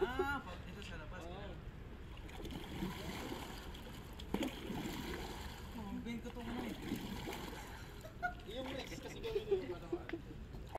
Ah, esa es la pasta.